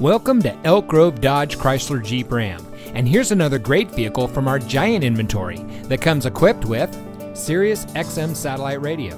Welcome to Elk Grove Dodge Chrysler Jeep Ram. And here's another great vehicle from our giant inventory that comes equipped with Sirius XM satellite radio,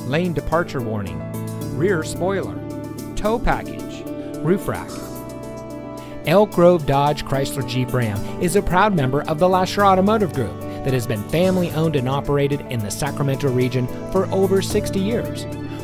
lane departure warning, rear spoiler, tow package, roof rack. Elk Grove Dodge Chrysler Jeep Ram is a proud member of the Lasher Automotive Group that has been family owned and operated in the Sacramento region for over 60 years.